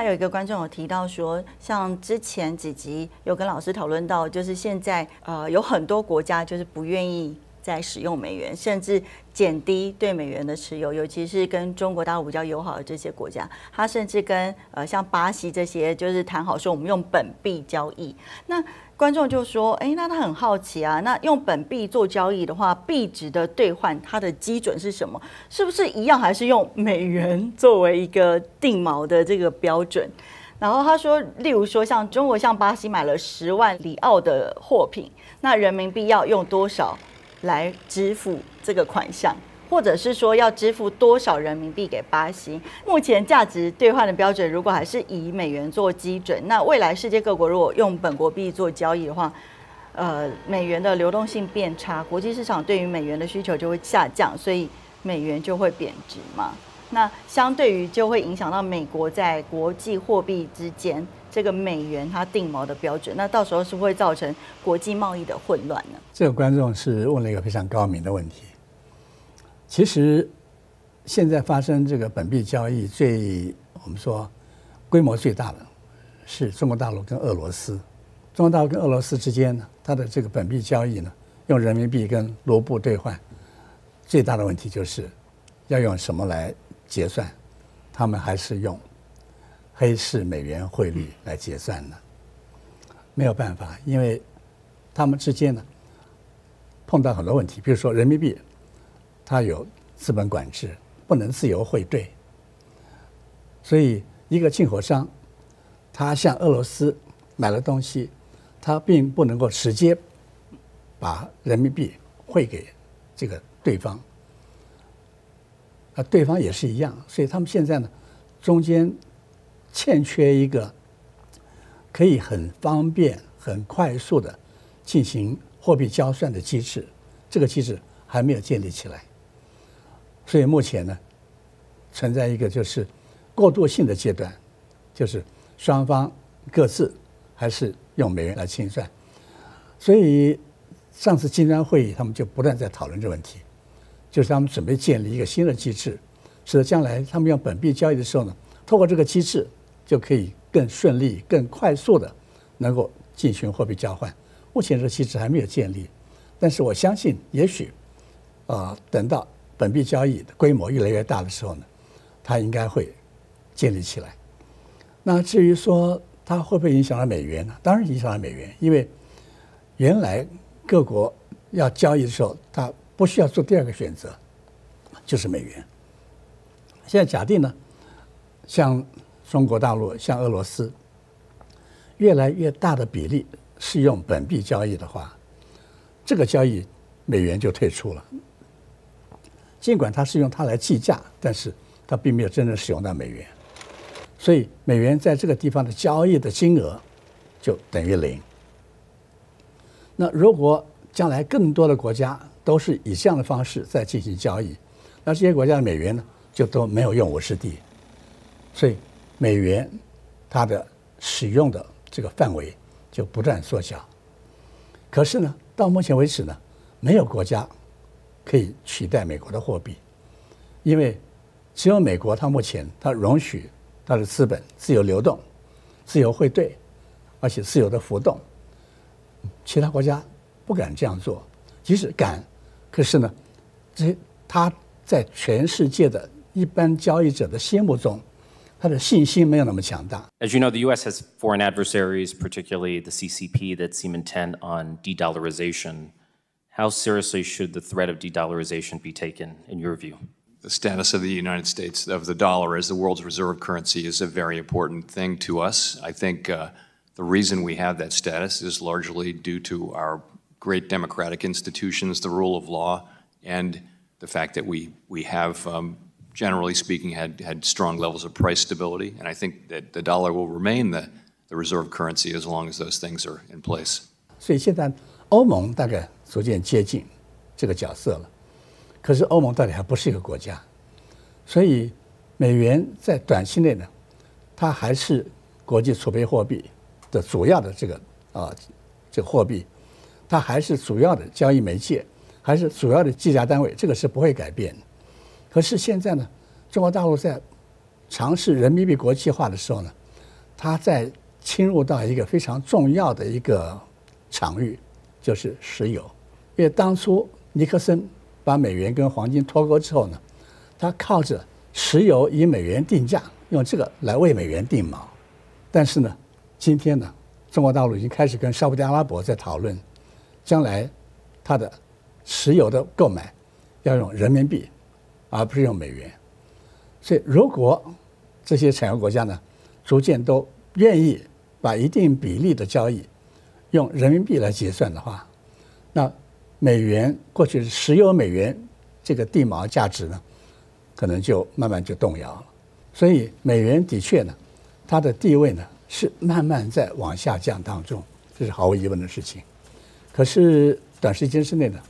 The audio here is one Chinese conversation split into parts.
还有一个观众有提到说，像之前几集有跟老师讨论到，就是现在呃有很多国家就是不愿意在使用美元，甚至减低对美元的持有，尤其是跟中国大陆比较友好的这些国家，他甚至跟呃像巴西这些就是谈好说我们用本币交易。那观众就说：“哎，那他很好奇啊，那用本币做交易的话，币值的兑换它的基准是什么？是不是一样，还是用美元 作为一个定锚的这个标准？”然后他说：“例如说，像中国向巴西买了十万里奥的货品，那人民币要用多少来支付这个款项？”或者是说要支付多少人民币给巴西？目前价值兑换的标准如果还是以美元做基准，那未来世界各国如果用本国币做交易的话，呃，美元的流动性变差，国际市场对于美元的需求就会下降，所以美元就会贬值嘛。那相对于就会影响到美国在国际货币之间这个美元它定锚的标准，那到时候是不会造成国际贸易的混乱呢？这个观众是问了一个非常高明的问题。其实，现在发生这个本币交易最我们说规模最大的是中国大陆跟俄罗斯。中国大陆跟俄罗斯之间呢，它的这个本币交易呢，用人民币跟卢布兑换，最大的问题就是要用什么来结算？他们还是用黑市美元汇率来结算的？没有办法，因为他们之间呢碰到很多问题，比如说人民币。它有资本管制，不能自由汇兑，所以一个进口商，他向俄罗斯买了东西，他并不能够直接把人民币汇给这个对方，啊，对方也是一样，所以他们现在呢，中间欠缺一个可以很方便、很快速的进行货币交算的机制，这个机制还没有建立起来。所以目前呢，存在一个就是过渡性的阶段，就是双方各自还是用美元来清算。所以上次金砖会议他们就不断在讨论这个问题，就是他们准备建立一个新的机制，使得将来他们用本币交易的时候呢，透过这个机制就可以更顺利、更快速的能够进行货币交换。目前这个机制还没有建立，但是我相信，也许啊，等到。本币交易的规模越来越大的时候呢，它应该会建立起来。那至于说它会不会影响到美元呢？当然影响到美元，因为原来各国要交易的时候，它不需要做第二个选择，就是美元。现在假定呢，像中国大陆、像俄罗斯，越来越大的比例是用本币交易的话，这个交易美元就退出了。尽管它是用它来计价，但是它并没有真正使用到美元，所以美元在这个地方的交易的金额就等于零。那如果将来更多的国家都是以这样的方式在进行交易，那这些国家的美元呢就都没有用武之地，所以美元它的使用的这个范围就不断缩小。可是呢，到目前为止呢，没有国家。可以取代美国的货币，因为只有美国，它目前它容许它的资本自由流动、自由汇兑，而且自由的浮动。其他国家不敢这样做，即使敢，可是呢，这他在全世界的一般交易者的心目中，他的信心没有那么强大。As you know, the U.S. has foreign adversaries, particularly the CCP, that seem intent on de-dollarization. How seriously should the threat of de-dollarization be taken, in your view? The status of the United States, of the dollar as the world's reserve currency is a very important thing to us. I think uh, the reason we have that status is largely due to our great democratic institutions, the rule of law, and the fact that we, we have, um, generally speaking, had, had strong levels of price stability. And I think that the dollar will remain the, the reserve currency as long as those things are in place. 所以现在欧盟大概逐渐接近这个角色了，可是欧盟到底还不是一个国家，所以美元在短期内呢，它还是国际储备货币的主要的这个啊这个货币，它还是主要的交易媒介，还是主要的计价单位，这个是不会改变。 可是现在呢，中国大陆在尝试人民币国际化的时候呢，它在侵入到一个非常重要的一个场域，就是石油。因为当初尼克森把美元跟黄金脱钩之后呢，他靠着石油以美元定价，用这个来为美元定锚。但是呢，今天呢，中国大陆已经开始跟沙特阿拉伯在讨论，将来它的石油的购买要用人民币，而不是用美元。所以，如果这些产油国家呢，逐渐都愿意把一定比例的交易用人民币来结算的话，那美元过去石油美元这个地锚价值呢，可能就慢慢就动摇了。所以，美元的确呢，它的地位呢是慢慢在往下降当中，这是毫无疑问的事情。可是，短时间之内呢，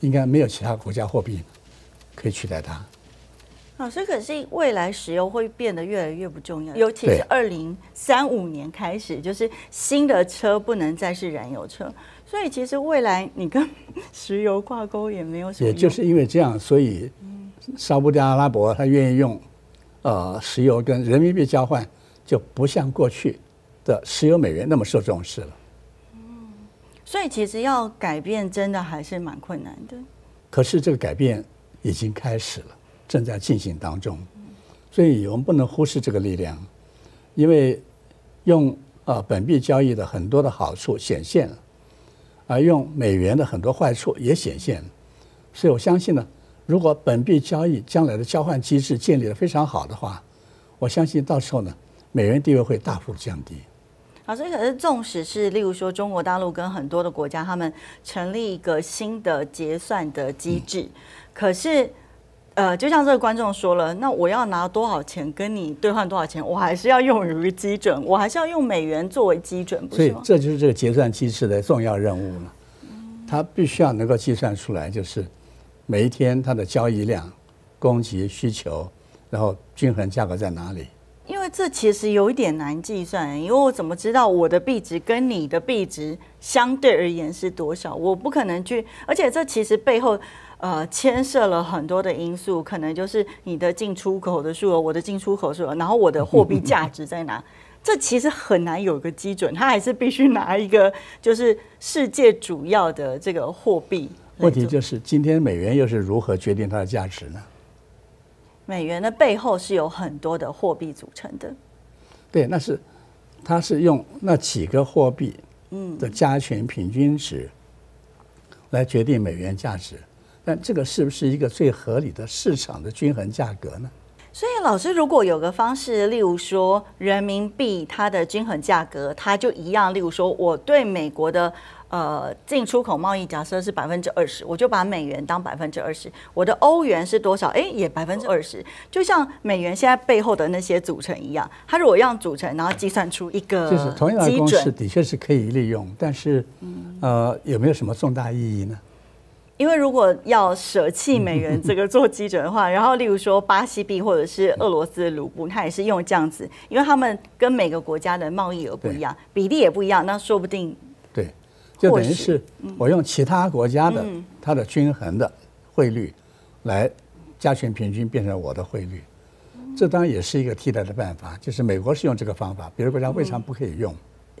应该没有其他国家货币可以取代它。老师，可是未来石油会变得越来越不重要，尤其是二零三五年开始，就是新的车不能再是燃油车，所以其实未来你跟石油挂钩也没有什么。也就是因为这样，所以沙特阿拉伯他愿意用呃石油跟人民币交换，就不像过去的石油美元那么受重视了。嗯，所以其实要改变真的还是蛮困难的。可是这个改变已经开始了。正在进行当中，所以我们不能忽视这个力量，因为用啊本币交易的很多的好处显现了，而用美元的很多坏处也显现了，所以我相信呢，如果本币交易将来的交换机制建立的非常好的话，我相信到时候呢，美元地位会大幅降低。老师，可是纵使是例如说中国大陆跟很多的国家，他们成立一个新的结算的机制，可是。呃，就像这个观众说了，那我要拿多少钱跟你兑换多少钱，我还是要用一个基准，我还是要用美元作为基准，所以这就是这个结算机制的重要任务了。它必须要能够计算出来，就是每一天它的交易量、供给需求，然后均衡价格在哪里？这其实有一点难计算，因为我怎么知道我的币值跟你的币值相对而言是多少？我不可能去，而且这其实背后。呃，牵涉了很多的因素，可能就是你的进出口的数额，我的进出口数额，然后我的货币价值在哪？这其实很难有个基准，它还是必须拿一个就是世界主要的这个货币。问题就是今天美元又是如何决定它的价值呢？美元的背后是有很多的货币组成的。对，那是它是用那几个货币嗯的加权平均值来决定美元价值。但这个是不是一个最合理的市场的均衡价格呢？所以老师，如果有个方式，例如说人民币它的均衡价格，它就一样。例如说，我对美国的呃进出口贸易假设是百分之二十，我就把美元当百分之二十。我的欧元是多少？哎，也百分之二十。就像美元现在背后的那些组成一样，它如果样组成，然后计算出一个就是同样的公式，的确是可以利用。但是，呃，有没有什么重大意义呢？因为如果要舍弃美元这个做基准的话，然后例如说巴西币或者是俄罗斯的卢布，它也是用这样子，因为他们跟每个国家的贸易额不一样，比例也不一样，那说不定对，就等于是我用其他国家的它的均衡的汇率来加权平均变成我的汇率，这当然也是一个替代的办法。就是美国是用这个方法，别的国家为什么不可以用？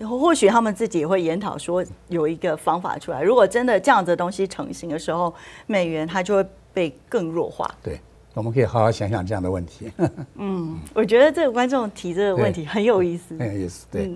或许他们自己也会研讨说有一个方法出来。如果真的这样子的东西成型的时候，美元它就会被更弱化。对，我们可以好好想想这样的问题。嗯，我觉得这个观众提这个问题很有意思。很有意思，对。